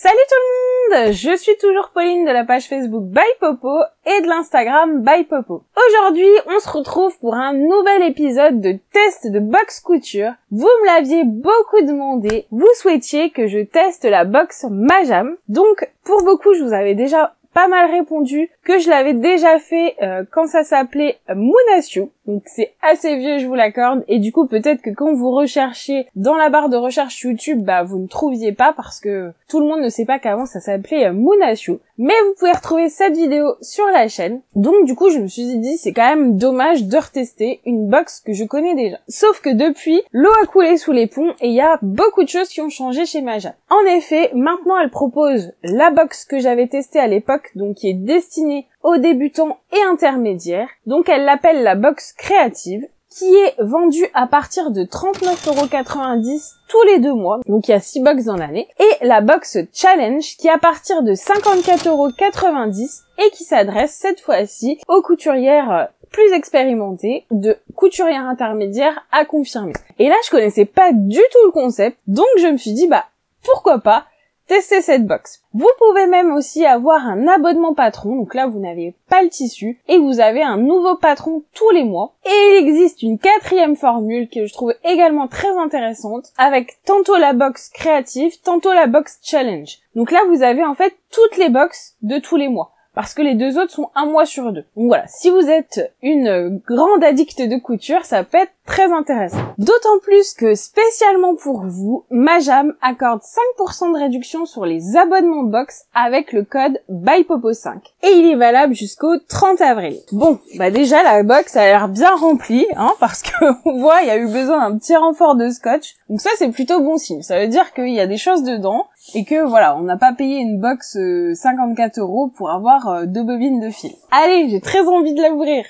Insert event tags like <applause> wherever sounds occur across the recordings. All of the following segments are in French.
Salut tout le monde Je suis toujours Pauline de la page Facebook By Popo et de l'Instagram By Popo. Aujourd'hui, on se retrouve pour un nouvel épisode de test de box couture. Vous me l'aviez beaucoup demandé, vous souhaitiez que je teste la box Majam. Donc, pour beaucoup, je vous avais déjà pas mal répondu que je l'avais déjà fait euh, quand ça s'appelait Moonasio. Donc c'est assez vieux, je vous l'accorde. Et du coup, peut-être que quand vous recherchiez dans la barre de recherche YouTube, bah vous ne trouviez pas parce que tout le monde ne sait pas qu'avant ça s'appelait euh, Moonasio. Mais vous pouvez retrouver cette vidéo sur la chaîne. Donc du coup, je me suis dit c'est quand même dommage de retester une box que je connais déjà. Sauf que depuis, l'eau a coulé sous les ponts et il y a beaucoup de choses qui ont changé chez Maja. En effet, maintenant elle propose la box que j'avais testée à l'époque, donc qui est destinée aux débutants et intermédiaires. Donc elle l'appelle la box créative qui est vendue à partir de 39,90€ tous les deux mois. Donc il y a 6 box dans l'année. Et la box challenge qui est à partir de 54,90€ et qui s'adresse cette fois-ci aux couturières plus expérimentées de couturières intermédiaires à confirmer. Et là je connaissais pas du tout le concept, donc je me suis dit bah pourquoi pas tester cette box. Vous pouvez même aussi avoir un abonnement patron, donc là vous n'avez pas le tissu, et vous avez un nouveau patron tous les mois. Et il existe une quatrième formule que je trouve également très intéressante, avec tantôt la box créative, tantôt la box challenge. Donc là vous avez en fait toutes les box de tous les mois parce que les deux autres sont un mois sur deux. Donc voilà, si vous êtes une grande addicte de couture, ça peut être très intéressant. D'autant plus que spécialement pour vous, Majam accorde 5% de réduction sur les abonnements box avec le code BYPOPO5. Et il est valable jusqu'au 30 avril. Bon, bah déjà la box a l'air bien remplie, hein, <laughs> parce que on voit il y a eu besoin d'un petit renfort de scotch. Donc ça c'est plutôt bon signe. Ça veut dire qu'il y a des choses dedans et que voilà, on n'a pas payé une box 54 euh, euros pour avoir euh, deux bobines de fil. Allez, j'ai très envie de l'ouvrir.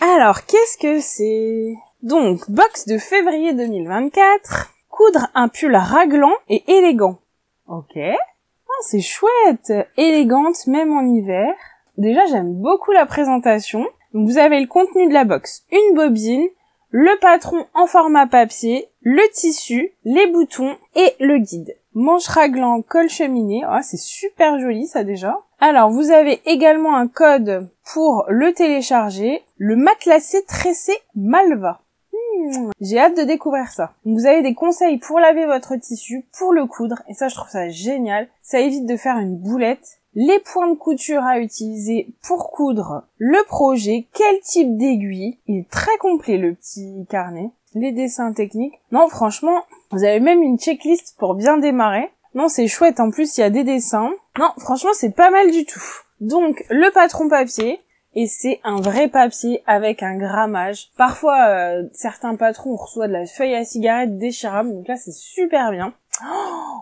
Alors, qu'est-ce que c'est? Donc, box de février 2024. Coudre un pull raglant et élégant. Ok. Ah, c'est chouette. Élégante, même en hiver. Déjà, j'aime beaucoup la présentation. Vous avez le contenu de la box. Une bobine, le patron en format papier, le tissu, les boutons et le guide. Manche raglant, col cheminé. Ah, c'est super joli ça déjà. Alors, vous avez également un code pour le télécharger. Le matelassé tressé Malva. Hmm, j'ai hâte de découvrir ça. Vous avez des conseils pour laver votre tissu, pour le coudre, et ça je trouve ça génial. Ça évite de faire une boulette les points de couture à utiliser pour coudre, le projet, quel type d'aiguille. Il est très complet le petit carnet. Les dessins techniques. Non, franchement, vous avez même une checklist pour bien démarrer. Non, c'est chouette. En plus, il y a des dessins. Non, franchement, c'est pas mal du tout. Donc, le patron papier. Et c'est un vrai papier avec un grammage. Parfois, euh, certains patrons reçoivent de la feuille à cigarette déchirable. Donc là, c'est super bien.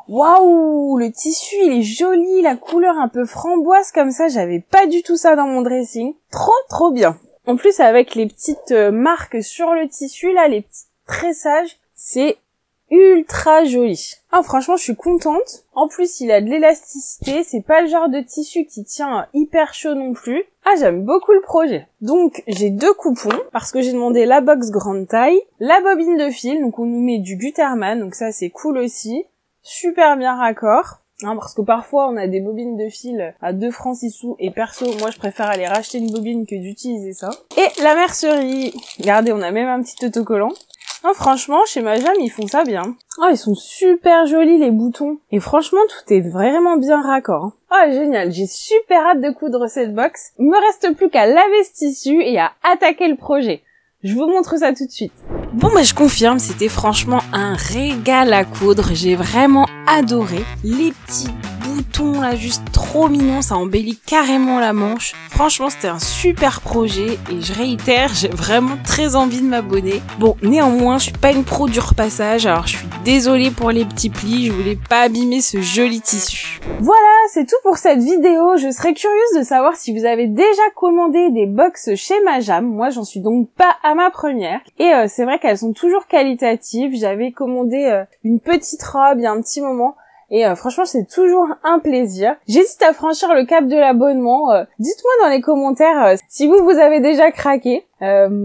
Waouh, le tissu il est joli, la couleur un peu framboise comme ça, j'avais pas du tout ça dans mon dressing. Trop trop bien. En plus avec les petites euh, marques sur le tissu là, les petits tressages, c'est ultra joli. Ah franchement je suis contente. En plus il a de l'élasticité, c'est pas le genre de tissu qui tient hyper chaud non plus. Ah j'aime beaucoup le projet. Donc j'ai deux coupons parce que j'ai demandé la box grande taille, la bobine de fil, donc on nous met du Gutermann, donc ça c'est cool aussi. Super bien raccord. Hein, parce que parfois on a des bobines de fil à 2 francs 6 sous et perso moi je préfère aller racheter une bobine que d'utiliser ça. Et la mercerie, regardez on a même un petit autocollant. Non, franchement, chez Majam, ils font ça bien. Oh, ils sont super jolis, les boutons. Et franchement, tout est vraiment bien raccord. Oh, génial. J'ai super hâte de coudre cette box. Il me reste plus qu'à laver ce tissu et à attaquer le projet. Je vous montre ça tout de suite. Bon bah je confirme, c'était franchement un régal à coudre, j'ai vraiment adoré. Les petits là juste trop mignons, ça embellit carrément la manche. Franchement c'était un super projet et je réitère, j'ai vraiment très envie de m'abonner. Bon néanmoins je suis pas une pro du repassage alors je suis désolée pour les petits plis, je voulais pas abîmer ce joli tissu. Voilà c'est tout pour cette vidéo, je serais curieuse de savoir si vous avez déjà commandé des box chez Majam, moi j'en suis donc pas à ma première et euh, c'est vrai qu'elles sont toujours qualitatives, j'avais commandé euh, une petite robe il y a un petit moment Et euh, franchement, c'est toujours un plaisir. J'hésite à franchir le cap de l'abonnement. Euh, dites-moi dans les commentaires euh, si vous, vous avez déjà craqué.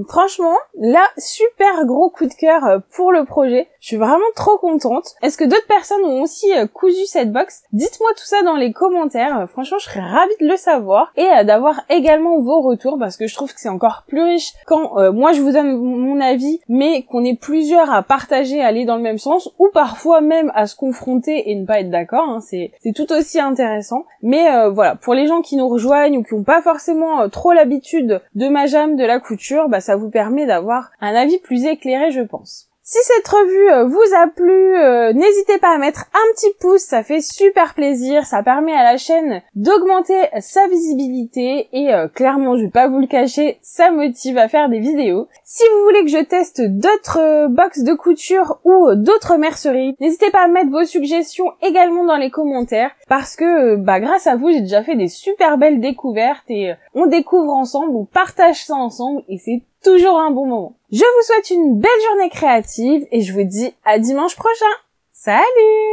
Franchement, là, super gros coup de cœur pour le projet. Je suis vraiment trop contente. Est-ce que d'autres personnes ont aussi cousu cette box? Dites-moi tout ça dans les commentaires. franchement, je serais ravie de le savoir et d'avoir également vos retours parce que je trouve que c'est encore plus riche quand moi je vous donne mon avis, mais qu'on est plusieurs à partager, à aller dans le même sens, ou parfois même à se confronter et ne pas être d'accord. Hein, c'est tout aussi intéressant. Mais euh, voilà, pour les gens qui nous rejoignent ou qui n'ont pas forcément euh, trop l'habitude de ma jam, de la couture, bah ça vous permet d'avoir un avis plus éclairé, je pense. Si cette revue euh, vous a plu, euh, n'hésitez pas à mettre un petit pouce, ça fait super plaisir, ça permet à la chaîne d'augmenter sa visibilité et euh, clairement, je vais pas vous le cacher, ça motive à faire des vidéos. Si vous voulez que je teste d'autres box de couture ou d'autres merceries, n'hésitez pas à mettre vos suggestions également dans les commentaires parce que bah grâce à vous, j'ai déjà fait des super belles découvertes et on découvre ensemble, on partage ça ensemble et c'est toujours un bon moment. Je vous souhaite une belle journée créative et je vous dis à dimanche prochain. Salut